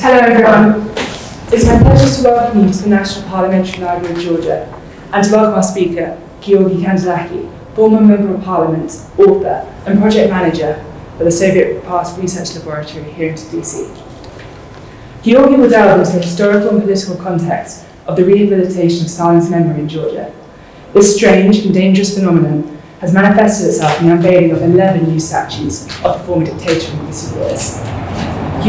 Hello everyone. It's my pleasure to welcome you to the National Parliamentary Library of Georgia and to welcome our speaker, Giorgi Kandelaki, former Member of Parliament, author and project manager for the Soviet Past Research Laboratory here in DC. Giorgi will delve into the historical and political context of the rehabilitation of Stalin's memory in Georgia. This strange and dangerous phenomenon has manifested itself in the unveiling of 11 new statues of the former dictator in recent years.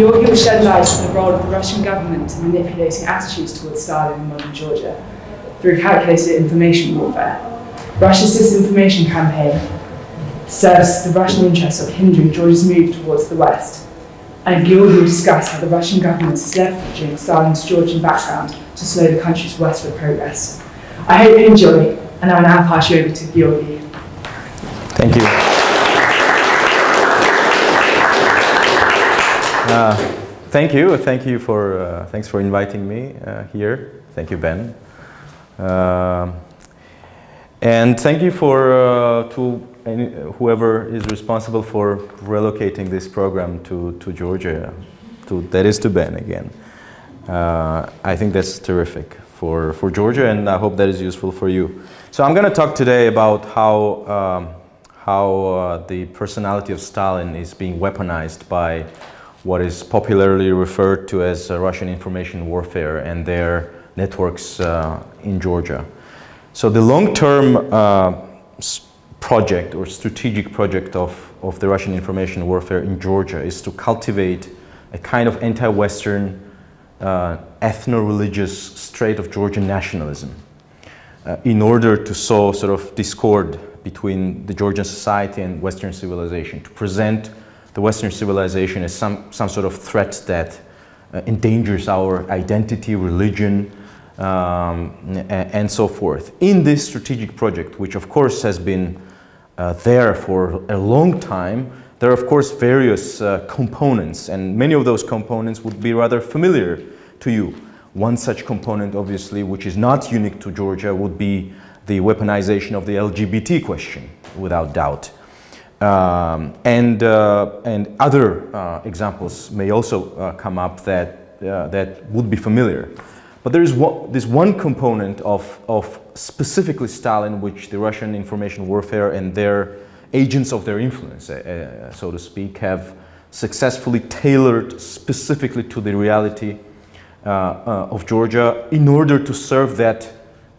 Will shed light on the role of the Russian government in manipulating attitudes towards Stalin in modern Georgia through calculated information warfare. Russia's disinformation campaign serves the Russian interest of hindering Georgia's move towards the West. And Giorgi will discuss how the Russian government is leveraging Stalin's Georgian background to slow the country's westward progress. I hope you enjoy, and I will now pass you over to Giorgi. Thank you. Uh, thank you. Thank you for uh, thanks for inviting me uh, here. Thank you, Ben. Uh, and thank you for uh, to any, whoever is responsible for relocating this program to to Georgia. To that is to Ben again. Uh, I think that's terrific for for Georgia, and I hope that is useful for you. So I'm going to talk today about how. Um, how uh, the personality of Stalin is being weaponized by what is popularly referred to as uh, Russian information warfare and their networks uh, in Georgia. So the long-term uh, project or strategic project of, of the Russian information warfare in Georgia is to cultivate a kind of anti-Western uh, ethno-religious strait of Georgian nationalism uh, in order to sow sort of discord between the Georgian society and Western civilization, to present the Western civilization as some, some sort of threat that uh, endangers our identity, religion, um, and, so forth. In this strategic project, which of course has been uh, there for a long time, there are of course various uh, components, and many of those components would be rather familiar to you. One such component, obviously, which is not unique to Georgia, would be the weaponization of the LGBT question, without doubt. Um, and, uh, and other uh, examples may also uh, come up that, uh, that would be familiar. But there is one, this one component of, of specifically Stalin, which the Russian information warfare and their agents of their influence, uh, uh, so to speak, have successfully tailored specifically to the reality of Georgia in order to serve that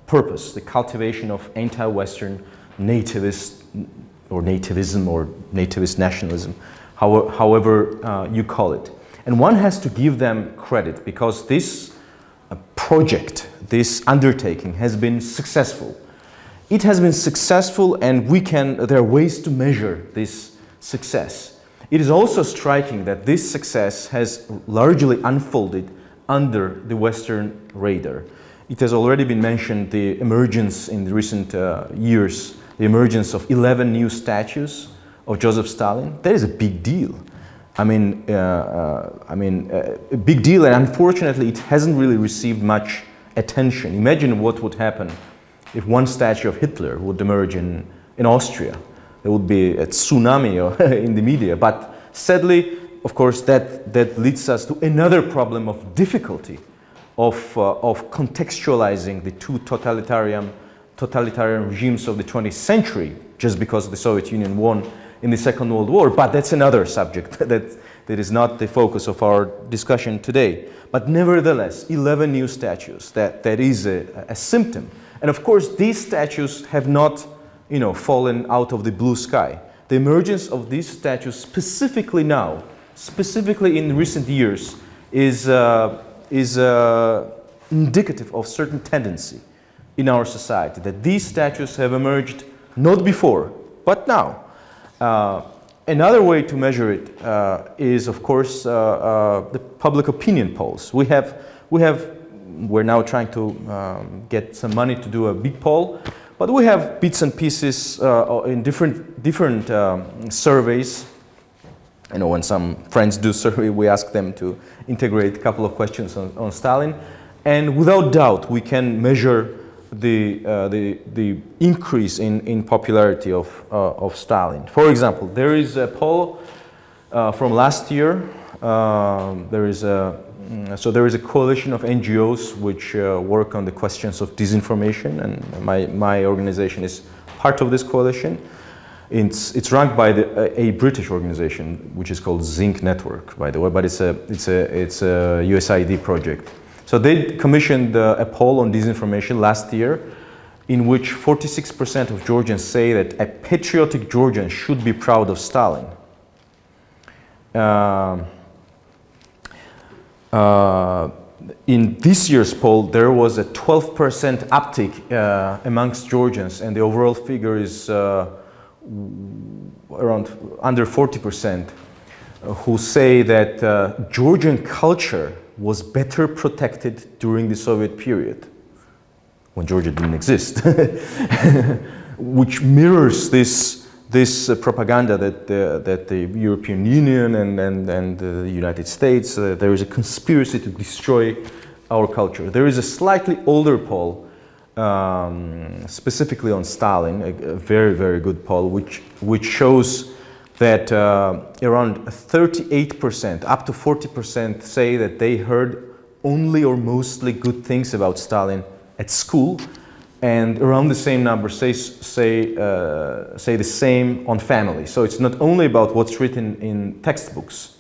purpose, the cultivation of anti-Western nativist or nativism or nativist nationalism, however uh, you call it. And one has to give them credit because this uh, project, this undertaking has been successful. It has been successful and we can, there are ways to measure this success. It is also striking that this success has largely unfolded under the Western radar. It has already been mentioned the emergence in the recent uh, years, the emergence of 11 new statues of Joseph Stalin. That is a big deal. I mean, uh, uh, I mean, uh, a big deal, and unfortunately, it hasn't really received much attention. Imagine what would happen if one statue of Hitler would emerge in, in Austria. There would be a tsunami in the media. But sadly, of course, that, that leads us to another problem of difficulty of, uh, of contextualizing the two totalitarian, totalitarian regimes of the 20th century just because the Soviet Union won in the Second World War, but that's another subject that, that is not the focus of our discussion today. But nevertheless, 11 new statues, that, that is a, a symptom. And of course, these statues have not you know, fallen out of the blue sky. The emergence of these statues specifically now, specifically in recent years, is, uh, is uh, indicative of certain tendency in our society, that these statues have emerged not before, but now. Uh, another way to measure it uh, is, of course, uh, uh, the public opinion polls. We have, we have, we're now trying to um, get some money to do a big poll, but we have bits and pieces uh, in different, different um, surveys you know, when some friends do survey, we ask them to integrate a couple of questions on, on Stalin. And without doubt, we can measure the, uh, the, the increase in, in popularity of, uh, of Stalin. For example, there is a poll uh, from last year. Um, there is a, mm, so there is a coalition of NGOs which uh, work on the questions of disinformation, and my, my organization is part of this coalition. It's, it's ranked by the, a, a British organization which is called Zinc Network, by the way, but it's a, it's a, it's a USAID project. So they commissioned uh, a poll on disinformation last year in which 46% of Georgians say that a patriotic Georgian should be proud of Stalin. Uh, uh, in this year's poll, there was a 12% uptick uh, amongst Georgians, and the overall figure is uh, around under 40% uh, who say that Georgian culture was better protected during the Soviet period when Georgia didn't exist, which mirrors this, this uh, propaganda that, that the European Union and, and, and the United States, uh, there is a conspiracy to destroy our culture. There is a slightly older poll um, specifically on Stalin, a, a, very, very good poll, which, which shows that uh, around 38%, up to 40% say that they heard only or mostly good things about Stalin at school, and around the same number say, say, uh, say the same on family. So it's not only about what's written in textbooks,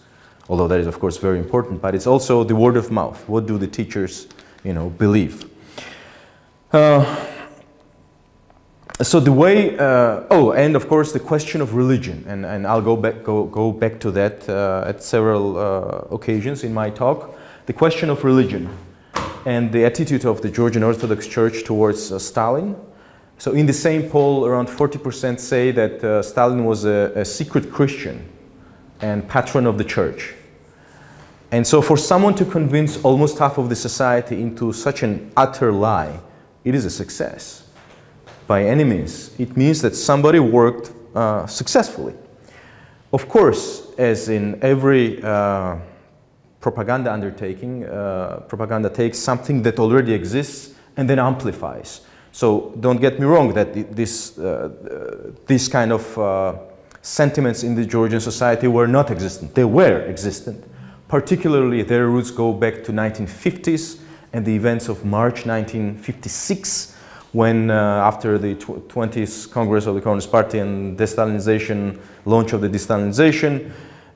although that is of course very important, but it's also the word of mouth. What do the teachers you know, believe? Uh, so the way, uh, oh, and of course the question of religion, and, and I'll go back, go, go back to that uh, at several uh, occasions in my talk. The question of religion and the attitude of the Georgian Orthodox Church towards uh, Stalin. So in the same poll, around 40% say that uh, Stalin was a, a secret Christian and patron of the church. And so for someone to convince almost half of the society into such an utter lie, it is a success. By any means, it means that somebody worked uh, successfully. Of course, as in every uh, propaganda undertaking, uh, propaganda takes something that already exists and then amplifies. So don't get me wrong that this, uh, this kind of uh, sentiments in the Georgian society were not existent. They were existent. Particularly their roots go back to 1950s and the events of March 1956 when uh, after the 20th Congress of the Communist Party and de-Stalinization, launch of the de-Stalinization,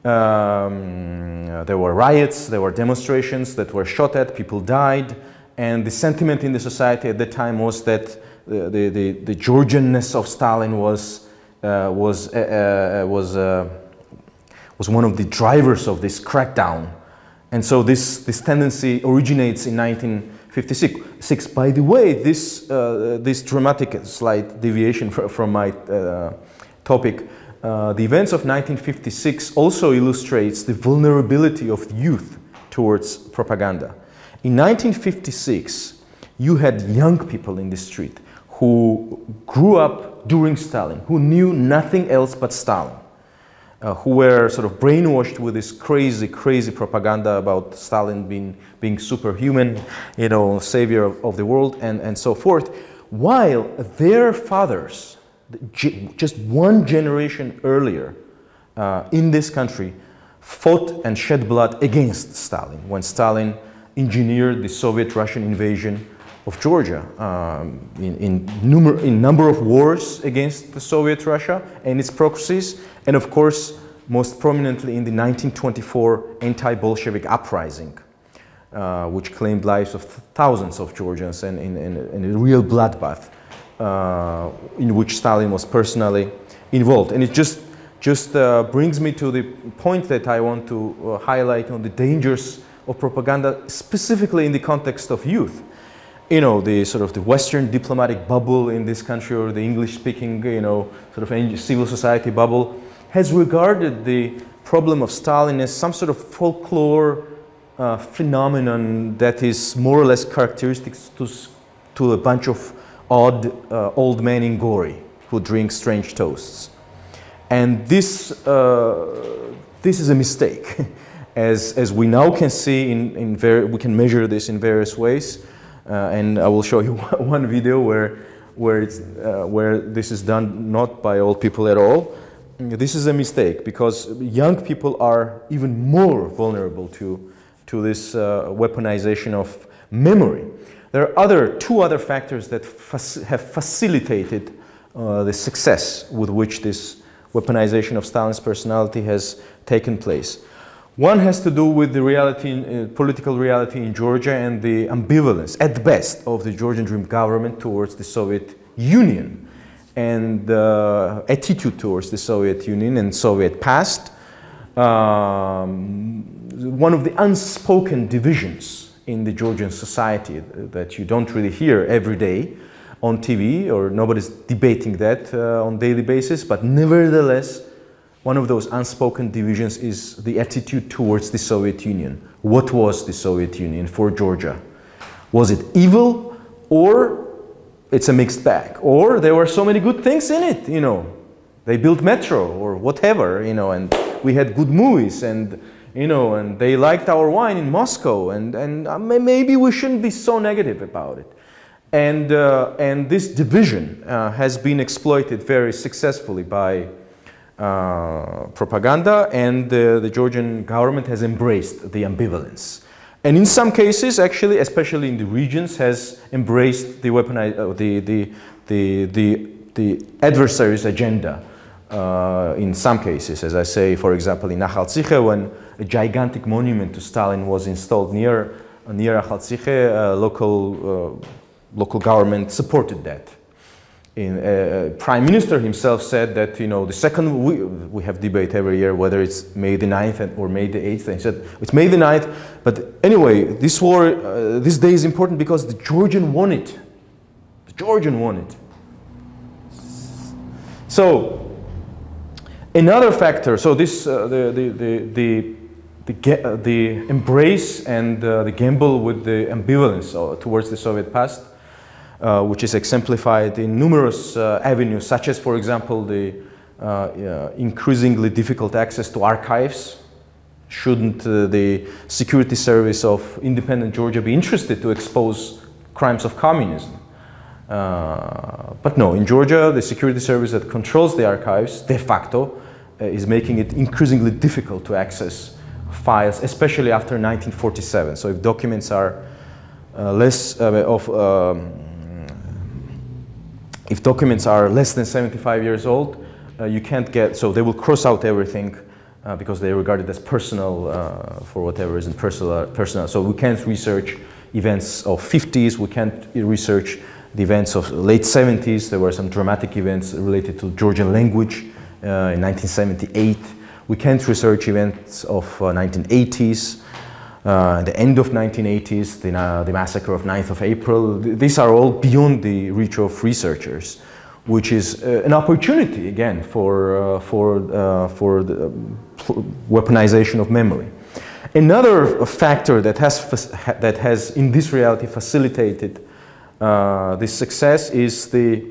um, there were riots, there were demonstrations that were shot at, people died, and the sentiment in the society at that time was that the, the, the, the Georgianness of Stalin was, uh, was, uh, uh was, uh, was one of the drivers of this crackdown. And so this, this tendency originates in 1956. By the way, this, uh, this dramatic slight deviation from my uh, topic, uh, the events of 1956 also illustrates the vulnerability of youth towards propaganda. In 1956, you had young people in the street who grew up during Stalin, who knew nothing else but Stalin uh, who were sort of brainwashed with this crazy, crazy propaganda about Stalin being, being superhuman, you know, savior of, of the world, and, and so forth, while their fathers, just one generation earlier uh, in this country, fought and shed blood against Stalin when Stalin engineered the Soviet Russian invasion of Georgia um, in, in, numer in number of wars against the Soviet Russia and its proxies, and of course, most prominently in the 1924 anti-Bolshevik uprising, uh, which claimed lives of thousands of Georgians and in, a real bloodbath uh, in which Stalin was personally involved. And it just, just uh, brings me to the point that I want to uh, highlight on the dangers of propaganda, specifically in the context of youth you know, the sort of the Western diplomatic bubble in this country or the English-speaking, you know, sort of civil society bubble has regarded the problem of Stalin as some sort of folklore uh, phenomenon that is more or less characteristic to, to a bunch of odd uh, old men in Gori who drink strange toasts. And this, uh, this is a mistake. As, as we now can see, in, in we can measure this in various ways. Uh, and I will show you one video where, where, it's, uh, where this is done not by old people at all. This is a mistake because young people are even more vulnerable to, to this uh, weaponization of memory. There are other, two other factors that fac have facilitated uh, the success with which this weaponization of Stalin's personality has taken place. One has to do with the reality, uh, political reality in Georgia and the ambivalence, at best, of the Georgian Dream government towards the Soviet Union and uh, attitude towards the Soviet Union and Soviet past. Um, one of the unspoken divisions in the Georgian society that you don't really hear every day on TV or nobody's debating that uh, on daily basis, but nevertheless, one of those unspoken divisions is the attitude towards the Soviet Union. What was the Soviet Union for Georgia? Was it evil or it's a mixed bag? Or there were so many good things in it, you know. They built metro or whatever, you know, and we had good movies and you know, and they liked our wine in Moscow, and, and uh, maybe we shouldn't be so negative about it. And, uh, and this division uh, has been exploited very successfully by uh, propaganda, and the Georgian government has embraced the ambivalence. And in some cases, actually, especially in the regions, has embraced the, uh, the, the, the, the, the adversary's agenda. Uh, in some cases, as I say, for example, in Akhaltsikhe, when a gigantic monument to Stalin was installed near, near Akhaltsikhe, local, uh, local government supported that in, uh, uh, Prime Minister himself said that, you know, the second, we, we have debate every year whether it's May the 9th or May the 8th. And he said, it's May the 9th. But anyway, this war, uh, this day is important because the Georgian won it. The Georgian won it. So, another factor, so this, uh, the, the, the, the the, uh, embrace and uh, the gamble with the ambivalence towards the Soviet past uh, which is exemplified in numerous uh, avenues, such as, for example, the uh, increasingly difficult access to archives. Shouldn't the security service of independent Georgia be interested to expose crimes of communism? Uh, but no, in Georgia, the security service that controls the archives, de facto, uh, is making it increasingly difficult to access files, especially after 1947. So if documents are uh, less of um, if documents are less than 75 years old, uh, you can't get, so they will cross out everything uh, because they are regarded as personal uh, for whatever reason, personal, personal. So we can't research events of 50s, we can't research the events of late 70s. There were some dramatic events related to Georgian language uh, in 1978. We can't research events of 1980s. Uh, the end of 1980s, the, uh, the massacre of 9th of April, th these are all beyond the reach of researchers, which is uh, an opportunity, again, for, uh, for, uh, for the weaponization of memory. Another factor that has, that has in this reality facilitated uh, this success is the,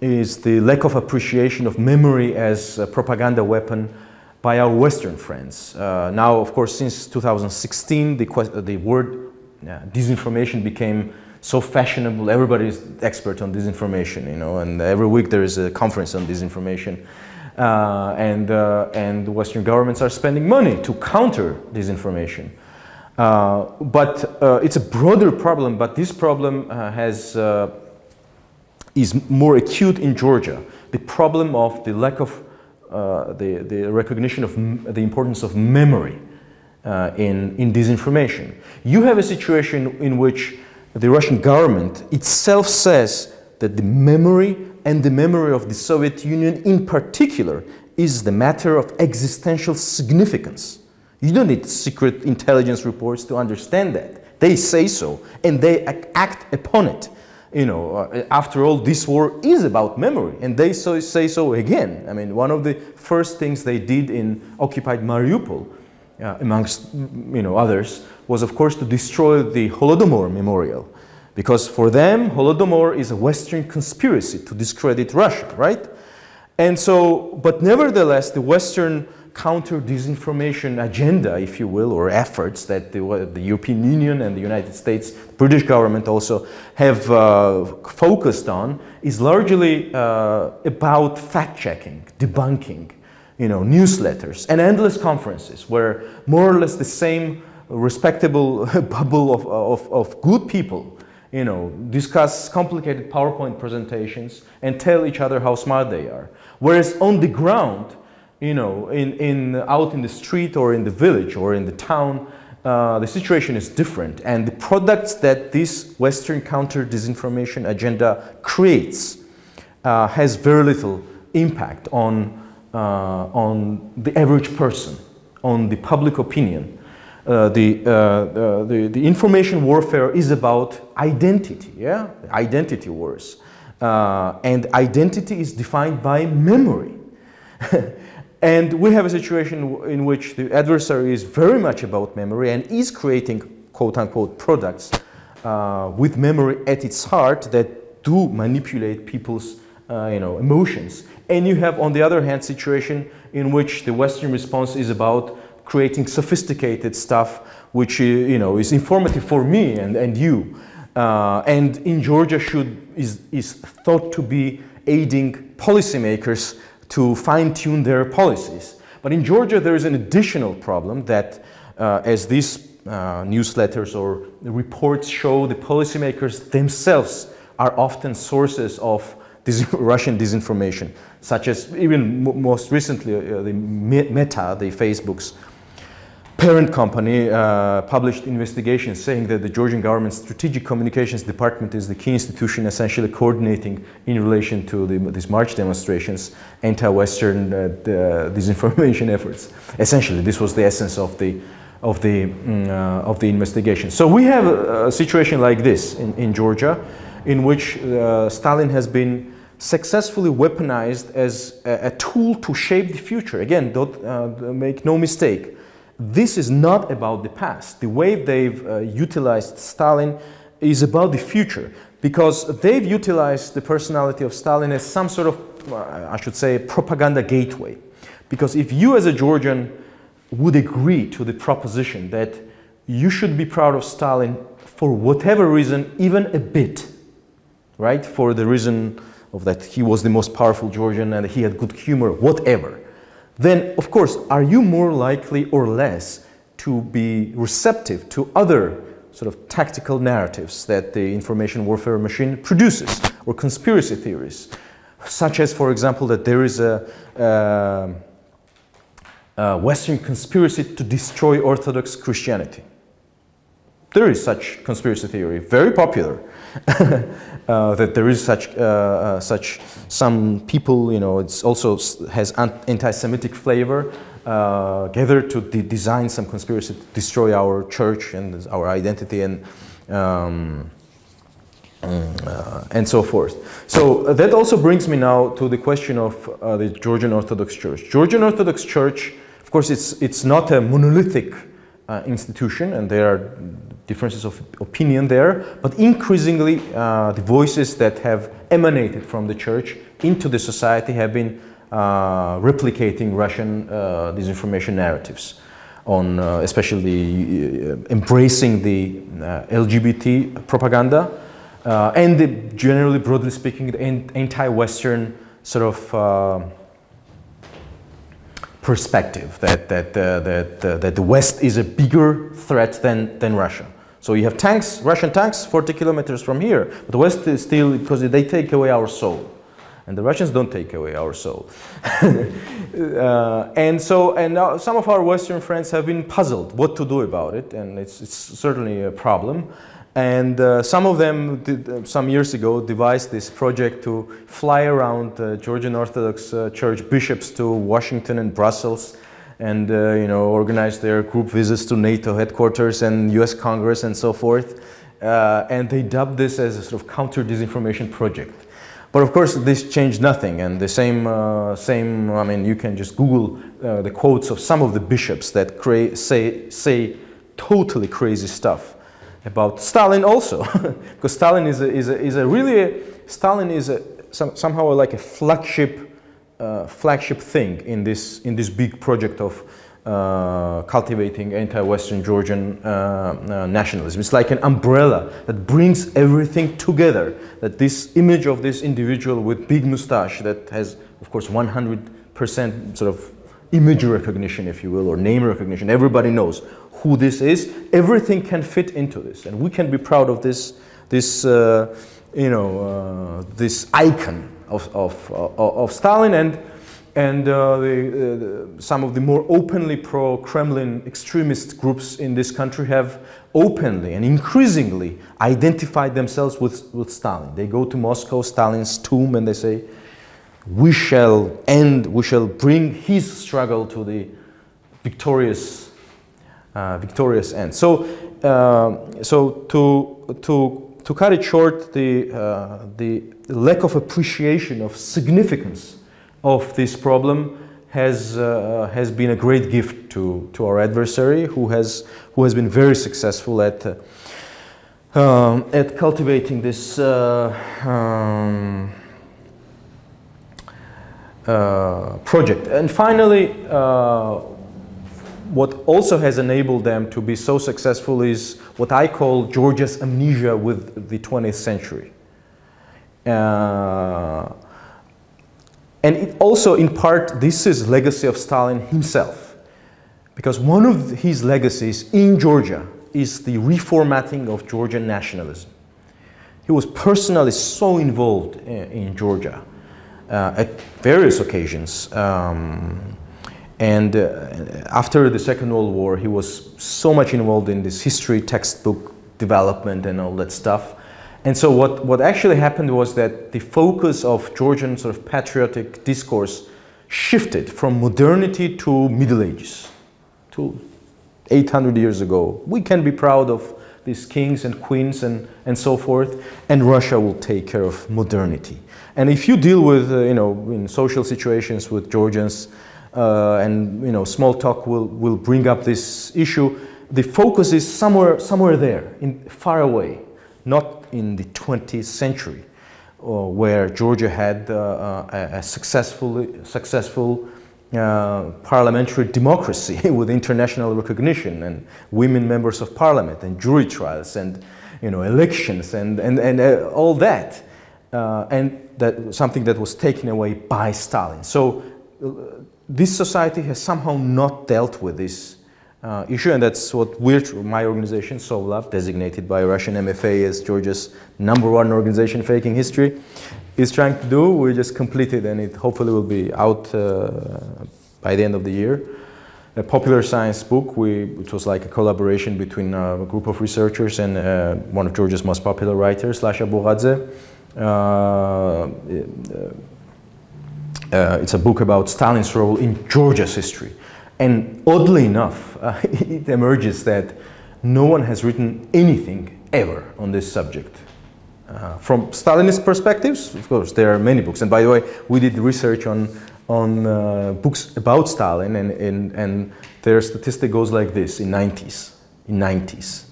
is the lack of appreciation of memory as a propaganda weapon by our Western friends. Uh, now, of course, since 2016, the, the word uh, disinformation became so fashionable. Everybody is expert on disinformation, you know, and every week there is a conference on disinformation. Uh, and, uh, and Western governments are spending money to counter disinformation. Uh, but it's a broader problem, but this problem has, is more acute in Georgia. The problem of the lack of uh, the, the recognition of the importance of memory uh, in, in disinformation. You have a situation in which the Russian government itself says that the memory and the memory of the Soviet Union in particular is the matter of existential significance. You don't need secret intelligence reports to understand that. They say so and they act upon it you know, uh, after all, this war is about memory, and they so, say so again. I mean, one of the first things they did in occupied Mariupol, uh, amongst you know others, was of course to destroy the Holodomor memorial, because for them, Holodomor is a Western conspiracy to discredit Russia, right? And so, but nevertheless, the Western counter disinformation agenda, if you will, or efforts that the, the European Union and the United States, British government also have uh, focused on, is largely uh, about fact-checking, debunking, you know, newsletters and endless conferences where more or less the same respectable bubble of, of, of good people, you know, discuss complicated PowerPoint presentations and tell each other how smart they are. Whereas on the ground, you know, in, in, out in the street or in the village or in the town, uh, the situation is different. And the products that this Western counter disinformation agenda creates uh, has very little impact on, uh, on the average person, on the public opinion. Uh, the, uh, the, the, information warfare is about identity, yeah? Identity wars. Uh, and identity is defined by memory. And we have a situation in which the adversary is very much about memory and is creating quote unquote products uh, with memory at its heart that do manipulate people's uh, you know, emotions. And you have, on the other hand, situation in which the Western response is about creating sophisticated stuff which uh, you know, is informative for me and, and you. Uh, and in Georgia should, is, is thought to be aiding policymakers to fine tune their policies. But in Georgia, there is an additional problem that, uh, as these uh, newsletters or reports show, the policymakers themselves are often sources of dis Russian disinformation, such as even most recently uh, the Meta, the Facebook's parent company uh, published investigations saying that the Georgian government's strategic communications department is the key institution essentially coordinating in relation to the, these March demonstrations anti-Western uh, disinformation efforts. Essentially, this was the essence of the of the mm, uh, of the investigation. So we have a, a situation like this in, in Georgia, in which uh, Stalin has been successfully weaponized as a, a, tool to shape the future. Again, don't uh, make no mistake this is not about the past. The way they've uh, utilized Stalin is about the future because they've utilized the personality of Stalin as some sort of, uh, I should say, propaganda gateway. Because if you as a Georgian would agree to the proposition that you should be proud of Stalin for whatever reason, even a bit, right? For the reason of that he was the most powerful Georgian and he had good humor, whatever then of course, are you more likely or less to be receptive to other sort of tactical narratives that the information warfare machine produces or conspiracy theories, such as, for example, that there is a, uh, a Western conspiracy to destroy Orthodox Christianity. There is such conspiracy theory, very popular, uh, that there is such, uh, uh, such some people, you know, it also has anti-Semitic flavor, uh, gathered to de design some conspiracy to destroy our church and our identity and um, uh, and so forth. So uh, that also brings me now to the question of uh, the Georgian Orthodox Church. Georgian Orthodox Church, of course, it's it's not a monolithic uh, institution, and there are differences of opinion there, but increasingly uh, the voices that have emanated from the church into the society have been uh, replicating Russian uh, disinformation narratives on uh, especially uh, embracing the uh, LGBT propaganda and the, generally, broadly speaking, the anti-Western sort of perspective that, that, that, that the West is a bigger threat than, than Russia. So you have tanks, Russian tanks, 40 kilometers from here. But the West is still, because they take away our soul. And the Russians don't take away our soul. uh, and so, and now some of our Western friends have been puzzled what to do about it. And it's, it's certainly a problem. And uh, some of them, did, uh, some years ago, devised this project to fly around uh, Georgian Orthodox uh, Church bishops to Washington and Brussels and uh, you know organize their group visits to NATO headquarters and U.S. Congress and so forth. Uh, and they dubbed this as a sort of counter disinformation project. But of course, this changed nothing. And the same, uh, same. I mean, you can just Google uh, the quotes of some of the bishops that say say totally crazy stuff about Stalin also, because Stalin is a, is a, is a really a, Stalin is a, some, somehow like a flagship uh, flagship thing in this, in this big project of uh, cultivating anti-Western Georgian uh, uh, nationalism. It's like an umbrella that brings everything together. That this image of this individual with big mustache that has, of course, 100% sort of image recognition, if you will, or name recognition. Everybody knows who this is, everything can fit into this, and we can be proud of this, this, uh, you know, uh, this icon of, of, of, of Stalin and and uh, the, uh, some of the more openly pro-Kremlin extremist groups in this country have openly and increasingly identified themselves with, with Stalin. They go to Moscow, Stalin's tomb, and they say, we shall end, we shall bring his struggle to the victorious, uh, victorious end. So, uh, so to, to, to cut it short, the, uh, the lack of appreciation of significance of this problem has, uh, has been a great gift to, to our adversary who has, who has been very successful at, uh, um, at cultivating this uh, um, uh, project. And finally, uh, what also has enabled them to be so successful is what I call Georgia's amnesia with the 20th century. Uh, and it also, in part, this is legacy of Stalin himself. Because one of his legacies in Georgia is the reformatting of Georgian nationalism. He was personally so involved in, in Georgia uh, at various occasions. Um, and uh, after the Second World War, he was so much involved in this history textbook development and all that stuff and so what, what actually happened was that the focus of Georgian sort of patriotic discourse shifted from modernity to Middle Ages, to 800 years ago. We can be proud of these kings and queens and, and so forth, and Russia will take care of modernity. And if you deal with, uh, you know, in social situations with Georgians, uh, and, you know, small talk will, will bring up this issue, the focus is somewhere, somewhere there, in, far away, not in the 20th century, uh, where Georgia had uh, uh, a, successful, successful uh, parliamentary democracy with international recognition and women members of parliament and jury trials and you know, elections and, and, and uh, all that. Uh, and that something that was taken away by Stalin. So this society has somehow not dealt with this uh, issue, and that's what we're, my organization, Sovlab, designated by Russian MFA as Georgia's number one organization faking history, is trying to do. We just completed, and it hopefully will be out uh, by the end of the year. A popular science book, we, which was like a collaboration between uh, a group of researchers and uh, one of Georgia's most popular writers, Lasha Bugadze. Uh, uh, it's a book about Stalin's role in Georgia's history. And oddly enough, uh, it emerges that no one has written anything ever on this subject. Uh, from Stalinist perspectives, of course, there are many books. And by the way, we did research on, on uh, books about Stalin, and, and, and their statistic goes like this in 90s, in 90s,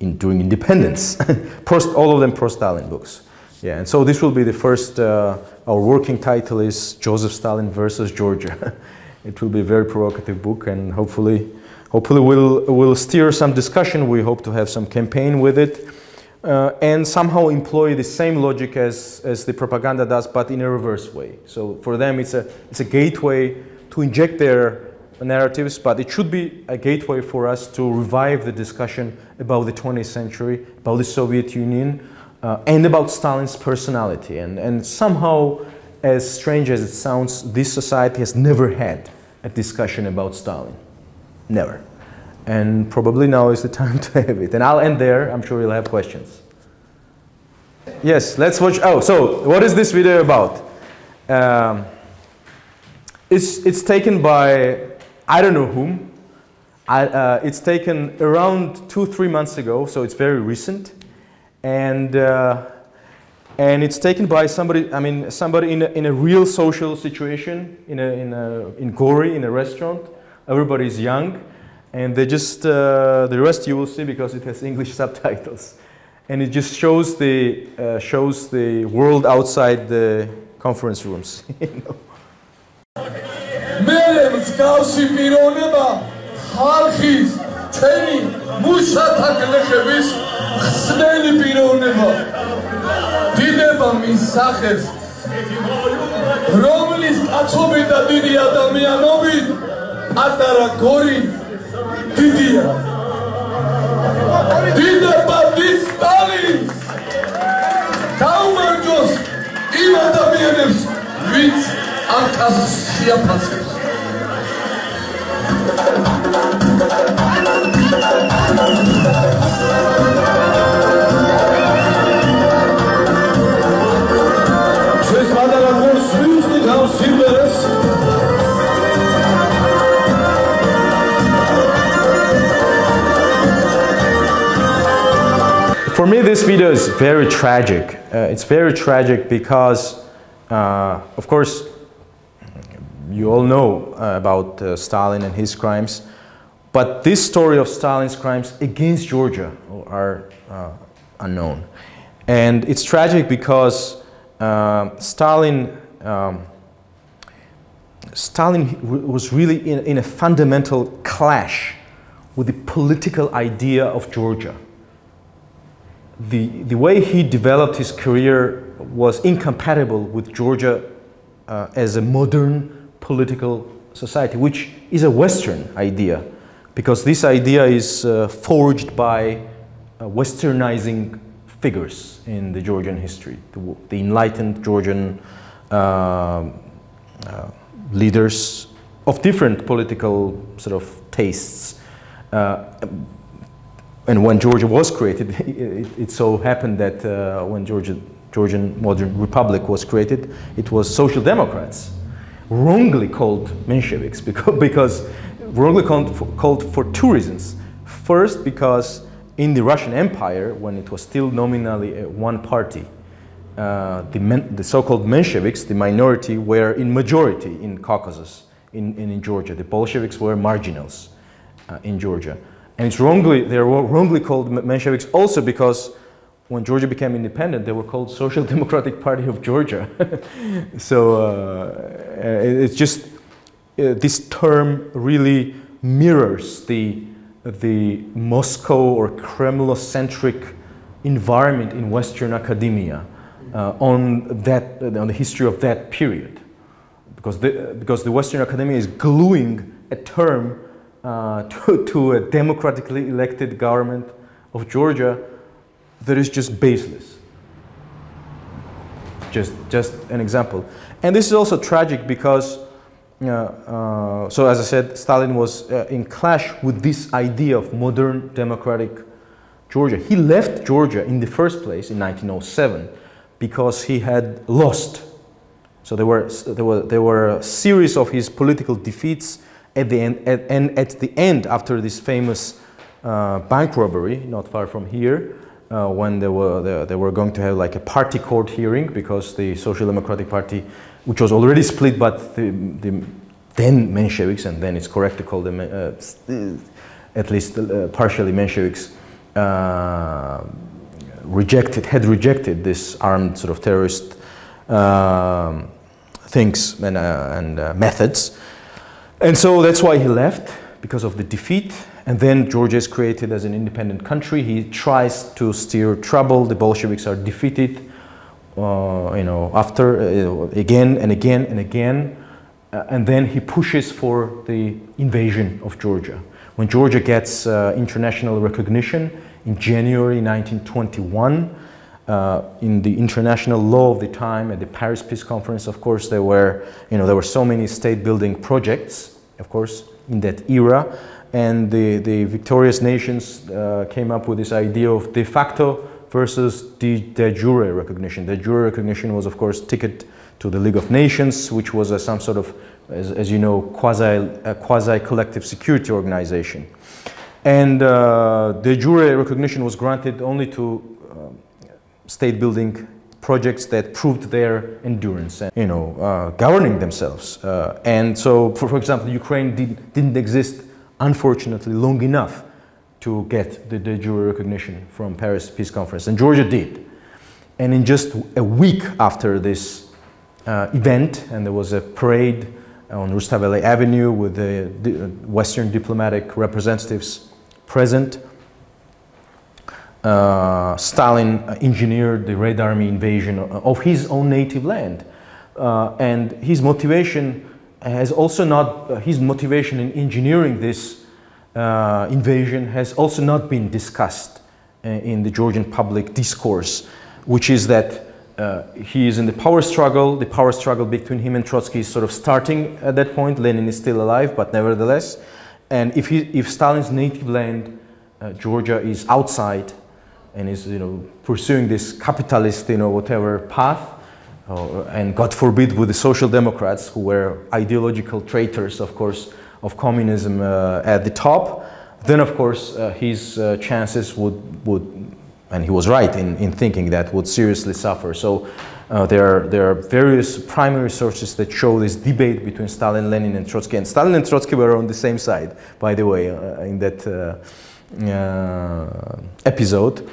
in, during independence. All of them pro-Stalin books. Yeah, and so this will be the first, uh, our working title is Joseph Stalin versus Georgia. It will be a very provocative book and hopefully, hopefully we'll, we'll steer some discussion. We hope to have some campaign with it uh, and somehow employ the same logic as, as the propaganda does, but in a reverse way. So for them, it's a, it's a gateway to inject their narratives, but it should be a gateway for us to revive the discussion about the 20th century, about the Soviet Union, uh, and about Stalin's personality. And, and somehow, as strange as it sounds, this society has never had a discussion about Stalin. Never. And probably now is the time to have it. And I'll end there. I'm sure you'll have questions. Yes, let's watch. Oh, so what is this video about? Um, it's, it's taken by I don't know whom. I, uh, it's taken around two, three months ago, so it's very recent. And uh, and it's taken by somebody, I mean, somebody in a, in a real social situation, in, a, in, a, in Gori, in a restaurant. Everybody's young, and they just, uh, the rest you will see because it has English subtitles. And it just shows the, uh, shows the world outside the conference rooms. you know. დიდება მის სახეს. რომლის კაცობით და დიდი ადამიანობით პატარა გორი დიდია. დიდება დის სტალინს დაუმარჯოს იმ ადამიანებს ვინც აკას შეაფასებს. ჩვენს For me, this video is very tragic. Uh, it's very tragic because, uh, of course, you all know uh, about uh, Stalin and his crimes, but this story of Stalin's crimes against Georgia are uh, unknown. And it's tragic because uh, Stalin, um, Stalin was really in, in a fundamental clash with the political idea of Georgia the, the way he developed his career was incompatible with Georgia uh, as a modern political society, which is a Western idea, because this idea is uh, forged by uh, Westernizing figures in the Georgian history, the, the enlightened Georgian um, uh, leaders of different political sort of tastes. And when Georgia was created, it, it so happened that uh, when Georgia, Georgian Modern Republic was created, it was Social Democrats, wrongly called Mensheviks, because, because wrongly called for, called for two reasons. First, because in the Russian Empire, when it was still nominally one party, uh, the, the so-called Mensheviks, the minority, were in majority in Caucasus, in, in, in Georgia. The Bolsheviks were marginals uh, in Georgia. And it's wrongly, they're wrongly called Mensheviks also because when Georgia became independent, they were called Social Democratic Party of Georgia. so uh, it's just, uh, this term really mirrors the, the Moscow or Kremlocentric environment in Western academia uh, on, that, on the history of that period. Because the, because the Western academia is gluing a term uh, to, to a democratically elected government of Georgia that is just baseless. Just, just an example. And this is also tragic because, uh, uh, so as I said, Stalin was uh, in clash with this idea of modern democratic Georgia. He left Georgia in the first place in 1907 because he had lost. So there were, there were, there were a series of his political defeats at the end, at, and at the end, after this famous uh, bank robbery, not far from here, uh, when they were, they, they, were going to have like a party court hearing because the Social Democratic Party, which was already split, but the, the then Mensheviks, and then it's correct to call them uh, at least uh, partially Mensheviks, uh, rejected, had rejected this armed sort of terrorist um, things and, uh, and methods. And so that's why he left, because of the defeat. And then Georgia is created as an independent country. He tries to steer trouble. The Bolsheviks are defeated, uh, you know, after uh, again and again and again. Uh, and then he pushes for the invasion of Georgia. When Georgia gets uh, international recognition in January 1921, uh, in the international law of the time at the Paris Peace Conference, of course, there were, you know, there were so many state building projects, of course, in that era. And the, the victorious nations uh, came up with this idea of de facto versus de, de jure recognition. De jure recognition was, of course, ticket to the League of Nations, which was a, some sort of, as, as you know, quasi, quasi collective security organization. And uh, de jure recognition was granted only to state building projects that proved their endurance and you know uh, governing themselves. Uh, and so for, for example ukraine did, didn't exist unfortunately long enough to get the de jure recognition from paris peace conference and georgia did. And in just a week after this uh, event and there was a parade on rustaveli avenue with the western diplomatic representatives present uh, Stalin engineered the Red Army invasion of his own native land. Uh, and his motivation has also not, uh, his motivation in engineering this uh, invasion has also not been discussed in the Georgian public discourse, which is that uh, he is in the power struggle. The power struggle between him and Trotsky is sort of starting at that point. Lenin is still alive, but nevertheless. And if, he, if Stalin's native land, uh, Georgia, is outside and is you know, pursuing this capitalist, you know, whatever path, uh, and God forbid with the social democrats who were ideological traitors, of course, of communism uh, at the top, then of course uh, his uh, chances would, would and he was right in, in thinking that would seriously suffer. So uh, there, are, there are various primary sources that show this debate between Stalin, Lenin, and Trotsky. And Stalin and Trotsky were on the same side, by the way, uh, in that uh, uh episode.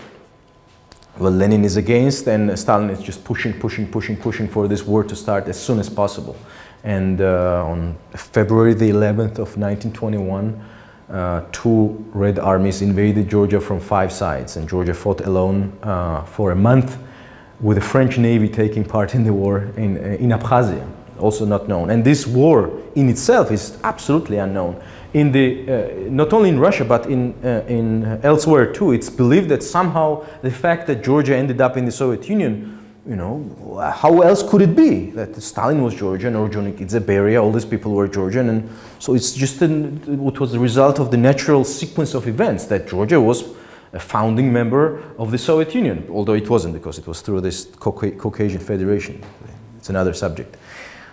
Well, Lenin is against, and Stalin is just pushing, pushing, pushing, pushing for this war to start as soon as possible. And uh, on February the 11th of 1921, uh, two Red armies invaded Georgia from five sides, and Georgia fought alone uh, for a month with the French Navy taking part in the war in, uh, in Abkhazia, also not known. And this war in itself is absolutely unknown in the, uh, not only in Russia, but in, uh, in elsewhere too, it's believed that somehow the fact that Georgia ended up in the Soviet Union, you know, how else could it be that Stalin was Georgian or Orjonikidze, Beria, all these people were Georgian? And so it's just an, what was the result of the natural sequence of events that Georgia was a founding member of the Soviet Union, although it wasn't because it was through this Caucasian Federation. It's another subject.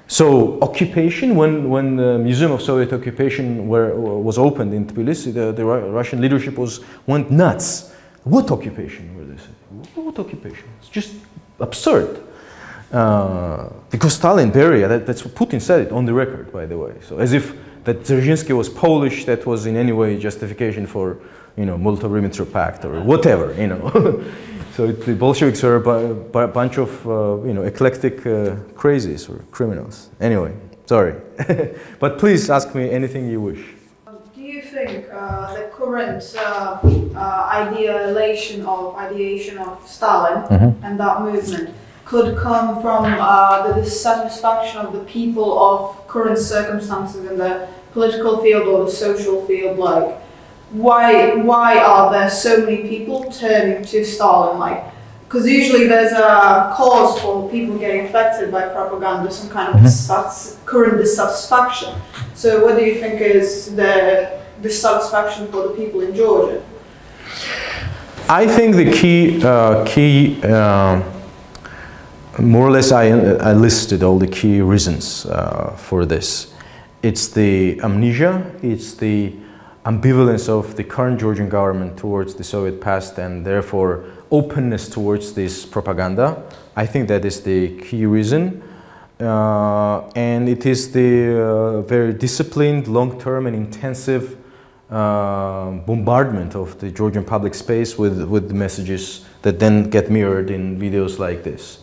So occupation, when, when the Museum of Soviet Occupation were, was opened in Tbilisi, the, the Russian leadership was, went nuts. What occupation were they saying? What occupation? It's just absurd. Uh, because Stalin, Beria, that, that's what Putin said it on the record, by the way. So as if that Dzerzhinsky was Polish, that was in any way justification for, you know, Molotov-Ribbentrop Pact or whatever, you know. so it, the Bolsheviks are a bunch of, uh, you know, eclectic uh, crazies or criminals. Anyway, sorry. but please ask me anything you wish Do you think uh, the current uh, uh, ideation of ideation of Stalin mm-hmm. and that movement could come from uh, the dissatisfaction of the people of current circumstances in the political field or the social field, like why why are there so many people turning to Stalin, like because usually there's a cause for people getting affected by propaganda, some kind of mm-hmm. current dissatisfaction. So, what do you think is the dissatisfaction for the people in Georgia? I think the key, uh, key uh, more or less I, I, listed all the key reasons uh, for this. It's the amnesia, it's the ambivalence of the current Georgian government towards the Soviet past and therefore openness towards this propaganda. I think that is the key reason. Uh, and it is the uh, very disciplined, long-term and intensive uh, bombardment of the Georgian public space with, with messages that then get mirrored in videos like this.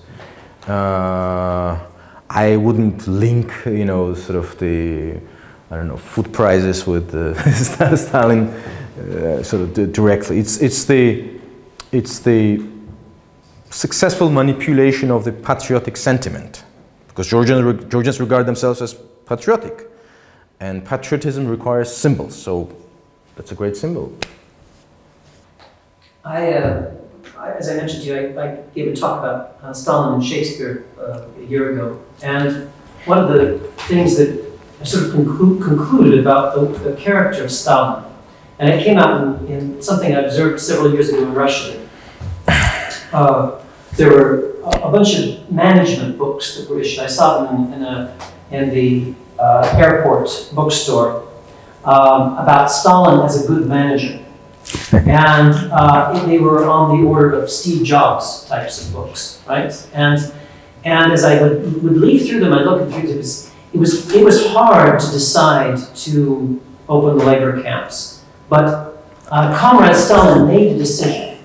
Uh, I wouldn't link, you know, sort of the, I don't know, food prices with uh, Stalin uh, sort of directly. It's, it's, the, it's the successful manipulation of the patriotic sentiment because Georgians, Georgians regard themselves as patriotic and patriotism requires symbols. So that's a great symbol. I, uh, as I mentioned to you, I, I gave a talk about uh, Stalin and Shakespeare uh, a year ago, and one of the things that sort of conclu concluded about the, the, character of Stalin, and it came out in, in, something I observed several years ago in Russia. Uh, there were a, a, bunch of management books that were issued. I saw them in, in, a, in the uh, airport bookstore um, about Stalin as a good manager. and uh, they were on the order of Steve Jobs types of books, right? And, and as I would, would leaf through them, I look through them, it was, it, was, hard to decide to open the labor camps. But uh, Comrade Stalin made the decision.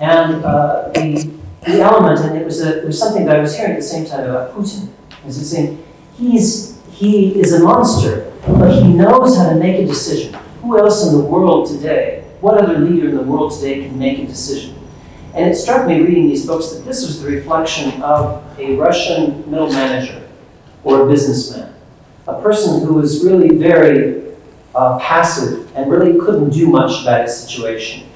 And uh, the, the element, and it was, a, it was something that I was hearing at the same time about Putin, is saying, he's, he is a monster but he knows how to make a decision. Who else in the world today, what other leader in the world today can make a decision? And it struck me reading these books that this was the reflection of a Russian middle manager or a businessman, a person who was really very uh, passive and really couldn't do much about his situation.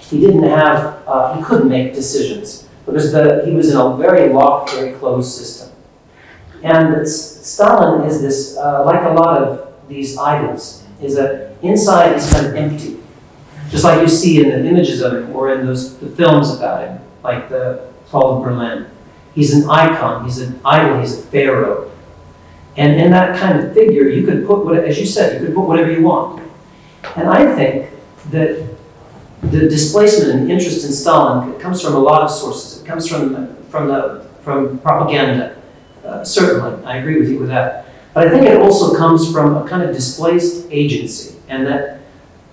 he didn't have, uh, he couldn't make decisions because the, he was in a very locked, very closed system. And Stalin is this, uh, like a lot of these idols, is that inside is kind of empty. Just like you see in the images of him or in those the films about him, like the Fall of Berlin. He's an icon, he's an idol, he's a pharaoh. And in that kind of figure, you could put, what, as you said, you could put whatever you want. And I think that the displacement and interest in Stalin comes from a lot of sources. It comes from, from, the, from propaganda, uh, certainly. I agree with you with that. But I think it also comes from a kind of displaced agency, and that,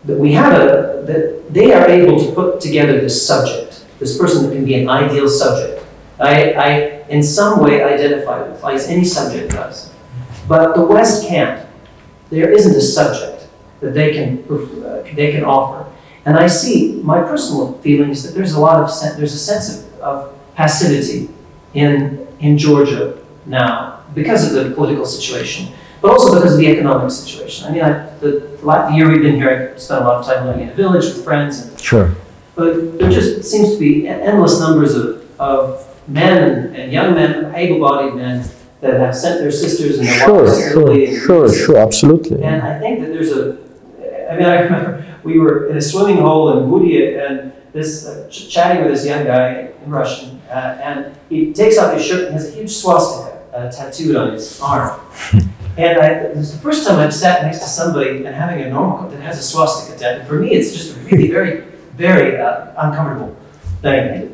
that we have a, that they are able to put together this subject, this person that can be an ideal subject. I, I in some way, identify with, as any subject does. But the West can't. There isn't a subject that they can, uh, they can offer. And I see, my personal feeling is that there's a lot of, there's a sense of, of passivity in, in Georgia now because of the political situation, but also because of the economic situation. I mean, I, the, the year we've been here, I spent a lot of time living in a village with friends. And, sure. But there just seems to be endless numbers of, of men and, and young men, able-bodied men, that have sent their sisters and their sure, wives sure, sure, sure, absolutely. And I think that there's a, I mean, I remember we were in a swimming hole in Guria and this uh, ch chatting with this young guy in Russian, uh, and he takes off his shirt and has a huge swastika uh, tattooed on his arm. and I, is the first time I've sat next to somebody and having a normal that has a swastika tattoo. For me, it's just a really very, very uh, uncomfortable thing.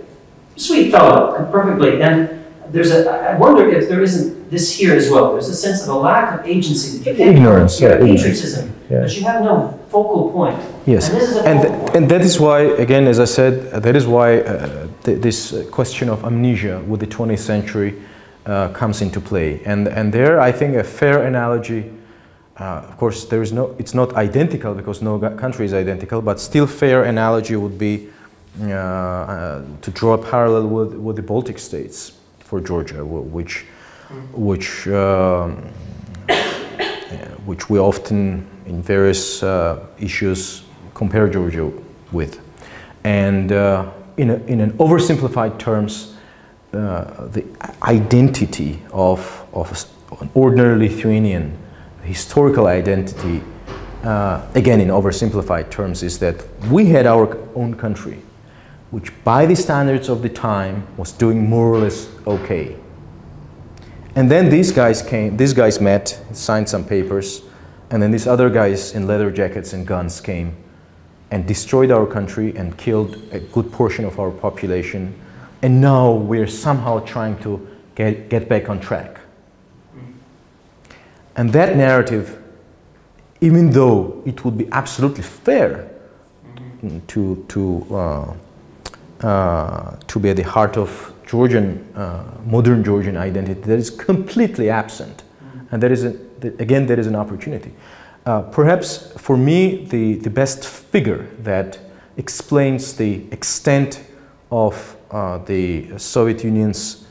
Sweet fellow, perfectly. And there's a, I wonder if there isn't this here as well. There's a sense of a lack of agency that you. Ignorance, yeah, patriotism, yeah. but you have no focal point. Yes, and, and, th and, that is why, again, as I said, that is why uh, th this question of amnesia with the 20th century uh, comes into play. And, and there, I think a fair analogy, uh, of course, there is no, it's not identical because no country is identical, but still fair analogy would be uh, uh, to draw a parallel with, with the Baltic states for Georgia, which, which, um, which we often, in various uh, issues, compare Georgia with. And uh, in, a, in an oversimplified terms, uh, the identity of, of an ordinary Lithuanian, historical identity, uh, again in oversimplified terms, is that we had our own country, which by the standards of the time was doing more or less okay. And then these guys came, these guys met, signed some papers, and then these other guys in leather jackets and guns came and destroyed our country and killed a good portion of our population. And now we're somehow trying to get, get back on track. And that narrative, even though it would be absolutely fair to, to uh, to be at the heart of Georgian, uh, modern Georgian identity that is completely absent. And there is, a, again, there is an opportunity. Uh, perhaps for me, the, the best figure that explains the extent of uh, the Soviet Union's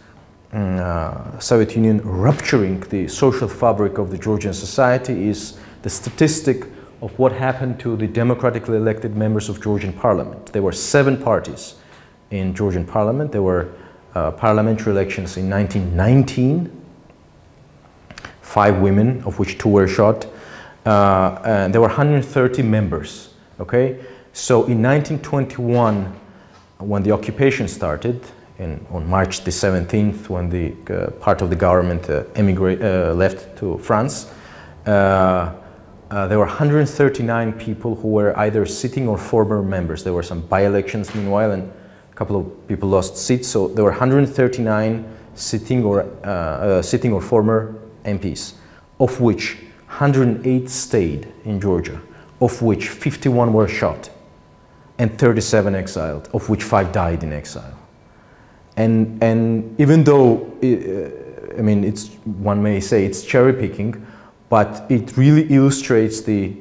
mm, uh, Soviet Union rupturing the social fabric of the Georgian society is the statistic of what happened to the democratically elected members of Georgian parliament. There were seven parties in Georgian parliament. There were uh, parliamentary elections in 1919, five women, of which two were shot. Uh, and there were 130 members, okay? So in 1921, when the occupation started, in, on March the 17th, when the uh, part of the government uh, uh, left to France, uh, uh, there were 139 people who were either sitting or former members. There were some by-elections meanwhile, and couple of people lost seats, so there were 139 sitting or, uh, uh, sitting or former MPs, of which 108 stayed in Georgia, of which 51 were shot and 37 exiled, of which five died in exile. And, and even though, uh, I mean, it's, one may say it's cherry picking, but it really illustrates the,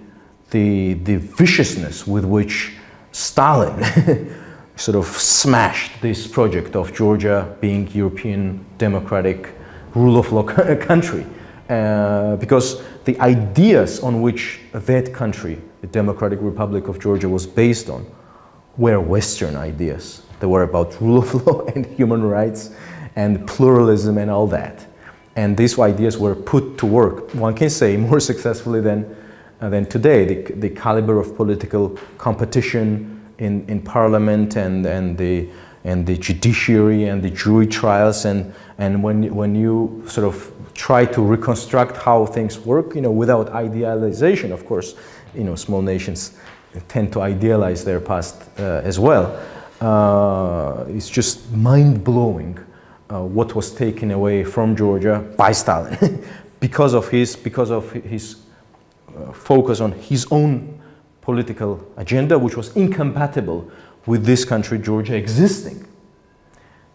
the, the viciousness with which Stalin sort of smashed this project of Georgia being European democratic rule of law country. Uh, because the ideas on which that country, the Democratic Republic of Georgia, was based on, were Western ideas. They were about rule of law and human rights and pluralism and all that. And these ideas were put to work, one can say, more successfully than, uh, than today. The, the caliber of political competition in, in parliament and, and, the, and the judiciary and the jury trials and, and when, when you sort of try to reconstruct how things work, you know, without idealization, of course, you know, small nations tend to idealize their past uh, as well. Uh, it's just mind-blowing uh, what was taken away from Georgia by Stalin because of his, because of his uh, focus on his own political agenda, which was incompatible with this country, Georgia, existing.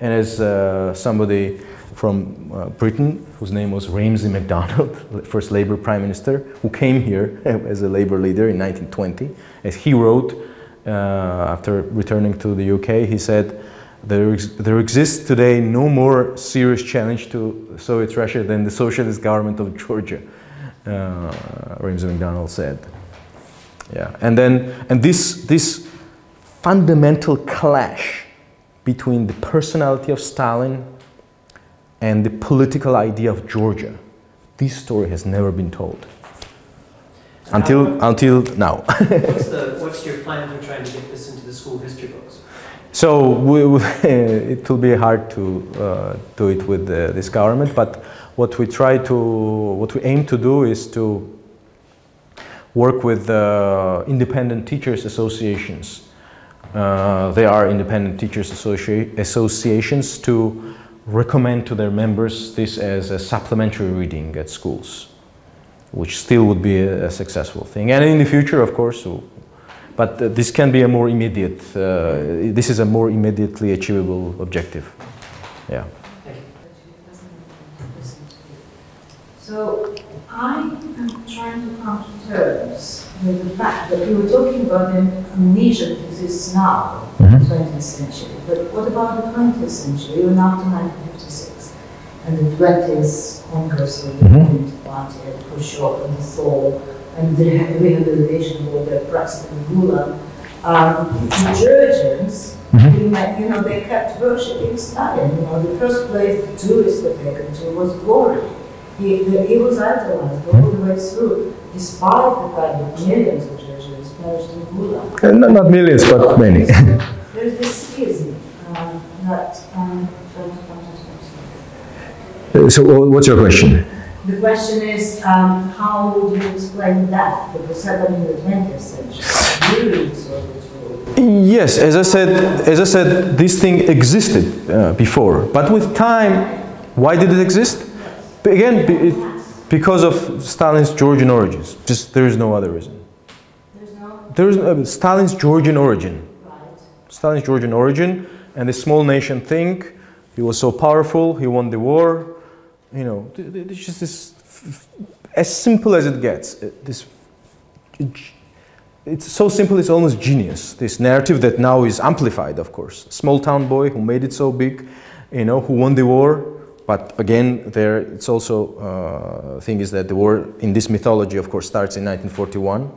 And as uh, somebody from uh, Britain, whose name was Ramsay MacDonald, first Labour Prime Minister, who came here as a Labour leader in 1920, as he wrote uh, after returning to the UK, he said, there, there exists today no more serious challenge to Soviet Russia than the socialist government of Georgia, uh, Ramsay MacDonald said. Yeah, and then, and this, this fundamental clash between the personality of Stalin and the political idea of Georgia, this story has never been told. Until, until now. what's, the, what's your plan for trying to get this into the school history books? So we, we, it will be hard to uh, do it with uh, this government, but what we try to, what we aim to do is to work with uh, independent teachers associations. Uh, there are independent teachers associ associations to recommend to their members this as a supplementary reading at schools, which still would be a, a successful thing. And in the future, of course, but uh, this can be a more immediate, uh, this is a more immediately achievable objective. Yeah. So I am trying to come to terms with the fact that you were talking about the amnesia that exists now, mm -hmm. 20th century, but what about the 20th century? You're 1956, and the 20th Congress of the mm -hmm. Party at Khrushchev and the Thaw and the rehabilitation of the President Gulag, um, the Georgians, mm-hmm. you know, they kept worshipping Stalin. You know, the first place the tourists were taken to was Gori. He, the, he was idolized all the way through, despite the fact that millions of Georgians perished in Gulag. Uh, not, not millions, but many. There's this schism um, that. Um, so, what's your question? The question is, um, how would you explain that? Because happened in the 20th century, Yes, as I said, as I said, this thing existed uh, before, but with time, why did it exist? Again, it, because of Stalin's Georgian origins. Just there is no other reason. There's no. There is uh, Stalin's Georgian origin. Right. Stalin's Georgian origin, and the small nation thing. He was so powerful. He won the war you know, it's just this, as simple as it gets. Uh, this, it's so simple, it's almost genius. This narrative that now is amplified, of course. Small town boy who made it so big, you know, who won the war. But again, there it's also uh, thing is that the war in this mythology, of course, starts in 1941.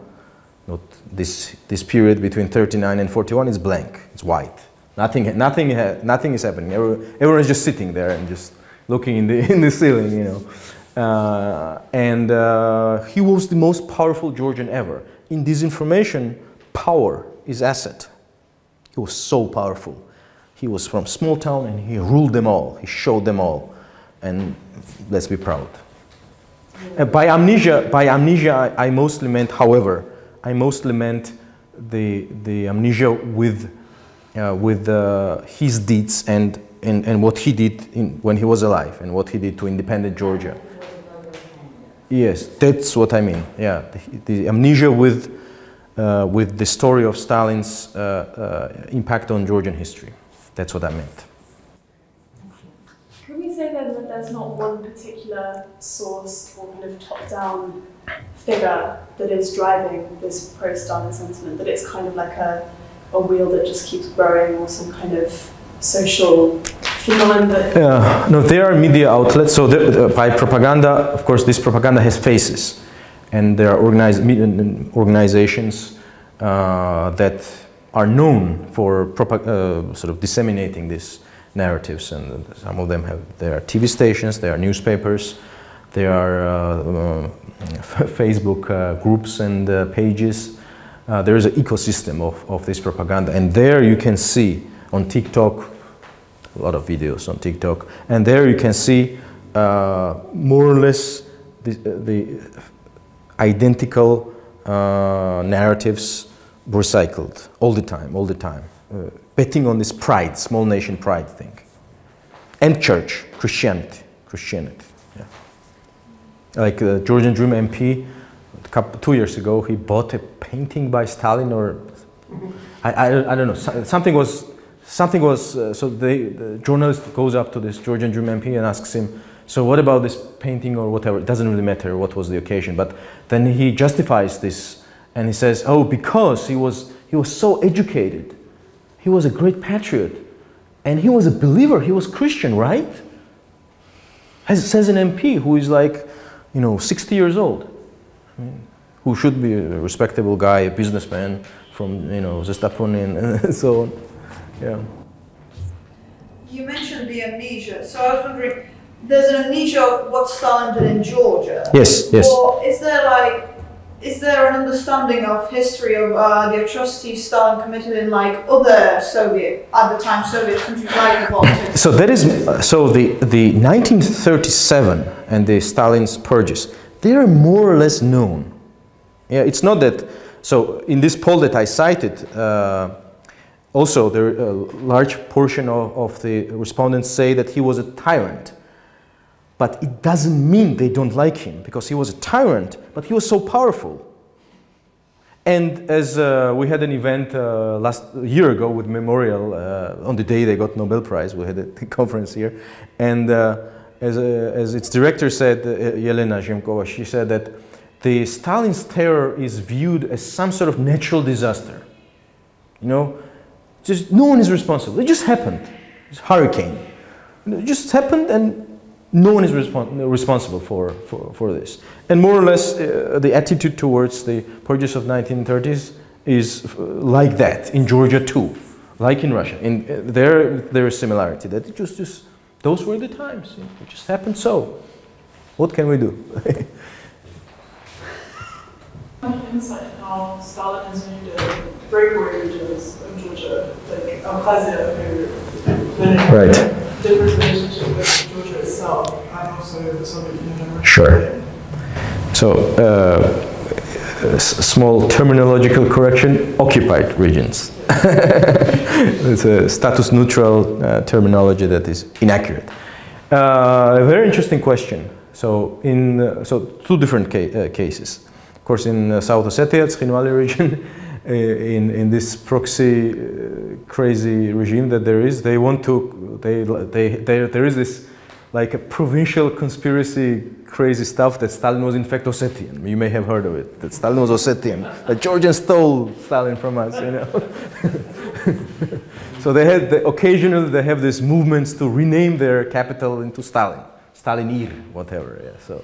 Not this this period between 39 and 41 is blank. It's white. Nothing, nothing, nothing is happening. Everyone is just sitting there and just looking in the, in the ceiling, you know. Uh, and uh, he was the most powerful Georgian ever. In disinformation, power is asset. He was so powerful. He was from small town and he ruled them all. He showed them all. And let's be proud. By amnesia, by amnesia I, I, mostly meant, however, I mostly meant the, the amnesia with, uh, with uh, his deeds and and, and what he did in, when he was alive and what he did to independent Georgia. Yes, that's what I mean. Yeah, the, the amnesia with, uh, with the story of Stalin's uh, uh, impact on Georgian history. That's what I meant. Can we say that there's not one particular source or kind of top-down figure that is driving this pro-Stalin sentiment? That it's kind of like a, a wheel that just keeps growing or some kind of social phenomenon? Yeah, no, there are media outlets. So uh, by propaganda, of course, this propaganda has faces, and there are organized organizations uh, that are known for uh, sort of disseminating these narratives, and some of them have there are TV stations, there are newspapers, there are uh, Facebook uh, groups and uh, pages. Uh, there is an ecosystem of, of this propaganda, and there you can see on TikTok a lot of videos on TikTok, and there you can see more or less the, the identical narratives recycled all the time, all the time, betting on this pride, small nation pride thing, and church, Christianity, Christianity. Yeah. Like the Georgian Dream MP, couple, two years ago, he bought a painting by Stalin, or I, I, I don't know, something was something was, uh, so they, the journalist goes up to this Georgian Dream MP and asks him, so what about this painting or whatever? It doesn't really matter what was the occasion. But then he justifies this and he says, oh, because he was, he was so educated. He was a great patriot. And he was a believer. He was Christian, right? As says an MP who is like, you know, 60 years old. who should be a respectable guy, a businessman from, you know, Zestaponin and so on. Yeah. You mentioned the amnesia, so I was wondering, there's an amnesia of what Stalin did in Georgia. Yes, yes. Or is there like, is there an understanding of history of uh, the atrocities Stalin committed in like other Soviet, at the time Soviet countries like the? So that is, so the, the 1937 and the Stalin's purges, they are more or less known. Yeah, it's not that, so in this poll that I cited, uh, also, there, a large portion of, of the respondents say that he was a tyrant. But it doesn't mean they don't like him because he was a tyrant, but he was so powerful. And as uh, we had an event uh, last year ago with Memorial, uh, on the day they got Nobel Prize, we had a conference here. And uh, as, uh, as its director said, uh, Yelena Zhemkova, she said that the Stalin's terror is viewed as some sort of natural disaster. You know, just no one is responsible. It just happened. It's hurricane. It just happened and no one is respons responsible for, for, for this. And more or less, uh, the attitude towards the purges of 1930s is uh, like that in Georgia too, like in Russia. In, uh, there, there is similarity that it just, just those were the times. It just happened so. What can we do? insight how Stalin has viewed the breakaway of Georgia, like Abkhazia, who right. Different relationship with Georgia itself and also the Soviet Union. Sure. So, uh, small terminological correction, occupied regions. it's a status neutral uh, terminology that is inaccurate. Uh, a very interesting question. So, in, uh, so two different ca uh, cases. Of course, in uh, South Ossetia, Tskhinvali region, in, in this proxy uh, crazy regime that there is, they want to, they, they, they, there is this like a provincial conspiracy crazy stuff that Stalin was in fact Ossetian. You may have heard of it, that Stalin was Ossetian, that Georgians stole Stalin from us, you know. so they had, the, occasionally they have these movements to rename their capital into Stalin, Staliniri, whatever, yeah, so.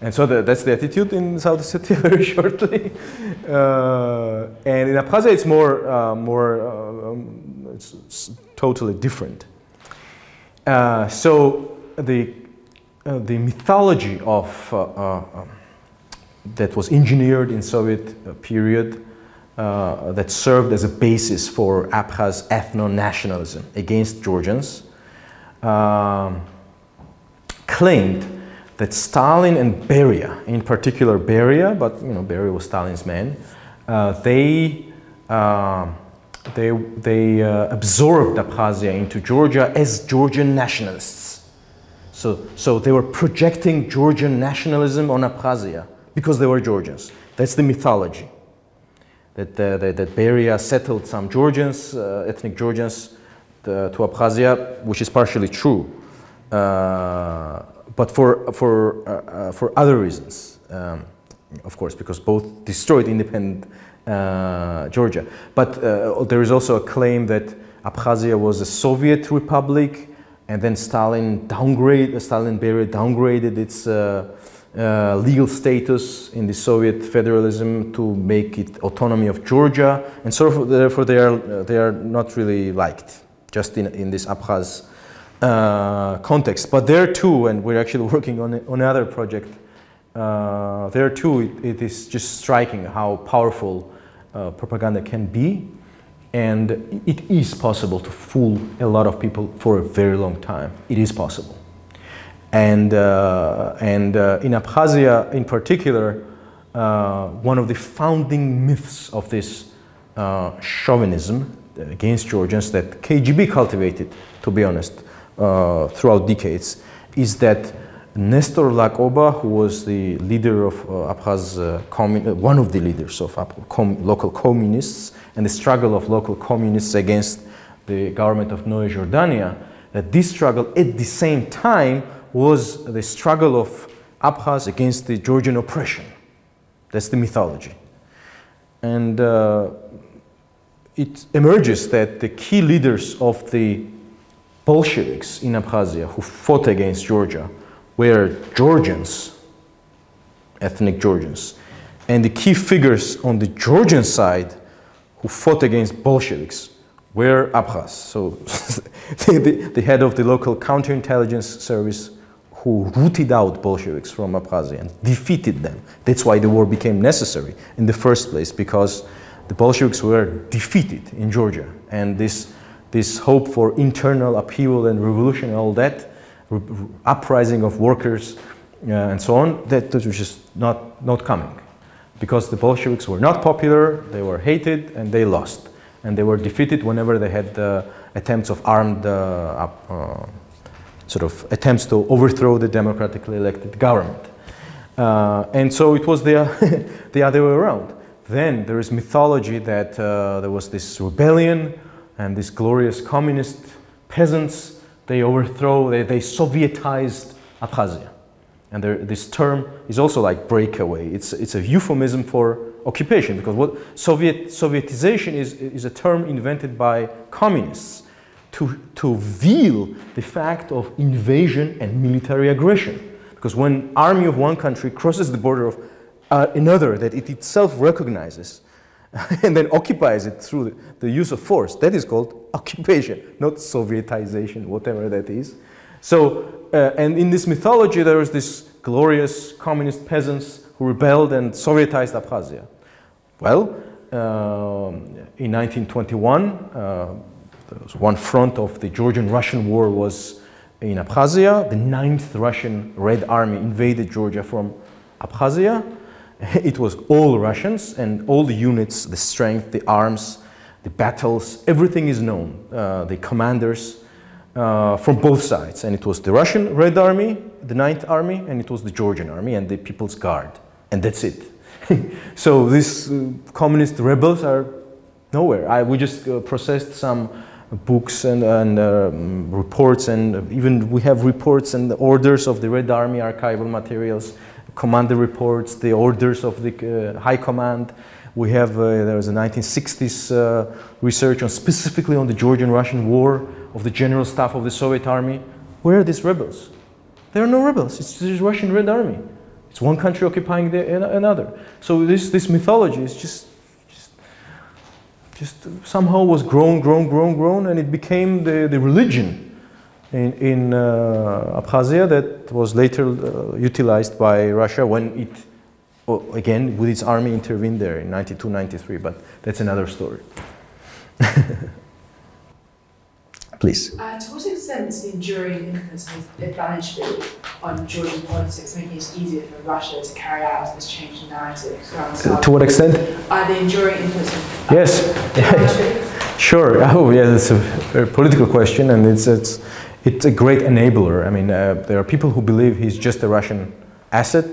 And so the, that's the attitude in South Ossetia very shortly. Uh, and in Abkhazia, it's more, uh, more uh, um, it's, it's, totally different. Uh, so the, uh, the mythology of, uh, um, that was engineered in Soviet period that served as a basis for Abkhaz ethno-nationalism against Georgians um, claimed that Stalin and Beria, in particular Beria, but you know Beria was Stalin's man, uh, they uh, they they uh, absorbed Abkhazia into Georgia as Georgian nationalists. So so they were projecting Georgian nationalism on Abkhazia because they were Georgians. That's the mythology. That uh, that, that Beria settled some Georgians, uh, ethnic Georgians, uh, to Abkhazia, which is partially true but for, for, uh, uh, for other reasons, um, of course, because both destroyed independent uh, Georgia. But uh, there is also a claim that Abkhazia was a Soviet republic, and then Stalin downgraded, Stalin Beria downgraded its, uh, uh, legal status in the Soviet federalism to make it autonomy of Georgia, and so therefore they are, uh, they are not really liked, just in, in this Abkhaz uh, context. But there too, and we're actually working on, another project, uh, there too it, it is just striking how powerful uh, propaganda can be, and it is possible to fool a lot of people for a very long time. It is possible. And, uh, and uh, in Abkhazia in particular, one of the founding myths of this chauvinism against Georgians that KGB cultivated, to be honest, throughout decades, is that Nestor Lakoba, who was the leader of uh, Abkhaz, one of the leaders of com local communists, and the struggle of local communists against the government of Noe Jordania, that this struggle at the same time was the struggle of Abkhaz against the Georgian oppression. That's the mythology. And uh, it emerges that the key leaders of the Bolsheviks in Abkhazia who fought against Georgia were Georgians, ethnic Georgians. And the key figures on the Georgian side who fought against Bolsheviks were Abkhaz. So the, the, head of the local counterintelligence service who rooted out Bolsheviks from Abkhazia and defeated them. That's why the war became necessary in the first place, because the Bolsheviks were defeated in Georgia. And this, this hope for internal upheaval and revolution and all that, uprising of workers uh, and so on, that, that was just not, not coming. Because the Bolsheviks were not popular, they were hated, and they lost. And they were defeated whenever they had uh, attempts of armed uh, uh, sort of attempts to overthrow the democratically elected government. Uh, and so it was the, the other way around. Then there is mythology that uh, there was this rebellion and these glorious communist peasants, they overthrow, they, they Sovietized Abkhazia. And there, this term is also like breakaway. It's, it's a euphemism for occupation because what Soviet, Sovietization is, is a term invented by communists to, to veil the fact of invasion and military aggression. Because when army of one country crosses the border of uh, another that it itself recognizes and then occupies it through the, use of force, that is called occupation, not Sovietization, whatever that is. So, uh, and in this mythology, there was this glorious communist peasants who rebelled and Sovietized Abkhazia. Well, uh, in 1921, uh, one front of the Georgian-Russian war was in Abkhazia. The 9th Russian Red Army invaded Georgia from Abkhazia. It was all Russians and all the units, the strength, the arms, the battles, everything is known. Uh, the commanders uh, from both sides. And it was the Russian Red Army, the 9th Army, and it was the Georgian Army and the People's Guard. And that's it. so these uh, communist rebels are nowhere. I, we just uh, processed some books and, and um, reports and even we have reports and orders of the Red Army archival materials, commander reports, the orders of the uh, High Command. We have, uh, there was a 1960s uh, research on specifically on the Georgian-Russian war of the general staff of the Soviet army. Where are these rebels? There are no rebels, it's the Russian Red Army. It's one country occupying the, another. So this, this mythology is just just somehow was grown, grown, grown, grown, and it became the, the religion in, in uh, Abkhazia that was later uh, utilized by Russia when it, again, with its army intervened there in 92, 93, but that's another story. Please. Uh, to what extent is the enduring influence of Ivanishvili on Georgian politics making it easier for Russia to carry out this change in narrative? Uh, to what extent? Uh, the enduring influence of Yes. sure. Oh, yeah, that's a very political question, and it's, it's, it's a great enabler. I mean, uh, there are people who believe he's just a Russian asset,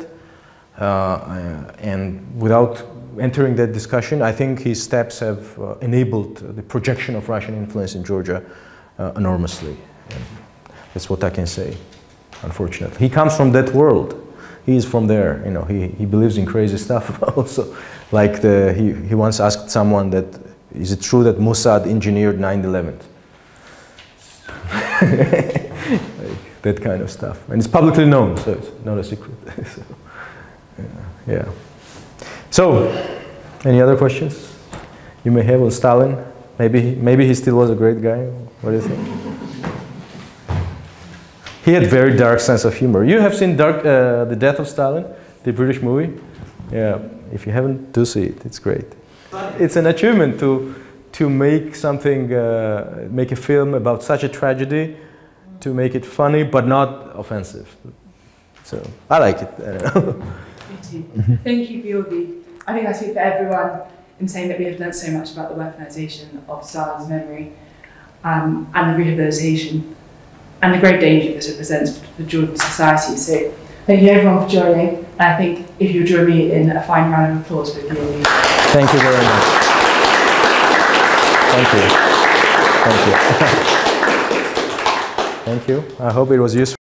uh, and without entering that discussion, I think his steps have uh, enabled the projection of Russian influence in Georgia uh, enormously. And that's what I can say, unfortunately. He comes from that world. He is from there, you know, he, he believes in crazy stuff also. Like the, he, he once asked someone that, is it true that Mossad engineered 9-11? that kind of stuff. And it's publicly known, so it's not a secret. so, yeah, yeah. So, any other questions you may have on Stalin? Maybe, maybe he still was a great guy. What do you think? He had very dark sense of humor. You have seen dark, uh, The Death of Stalin, the British movie? Yeah, if you haven't, do see it. It's great. It's an achievement to, to make something, uh, make a film about such a tragedy, to make it funny but not offensive. So I like it. I don't know. Me too. Thank you view. I think I speak for everyone in saying that we have learnt so much about the weaponisation of Stalin's memory um, and the rehabilitation and the great danger that it presents for Georgian society. So thank you everyone for joining. And I think if you join me in a fine round of applause for Giorgi. Thank you very much. Thank you. Thank you. Thank you. I hope it was useful.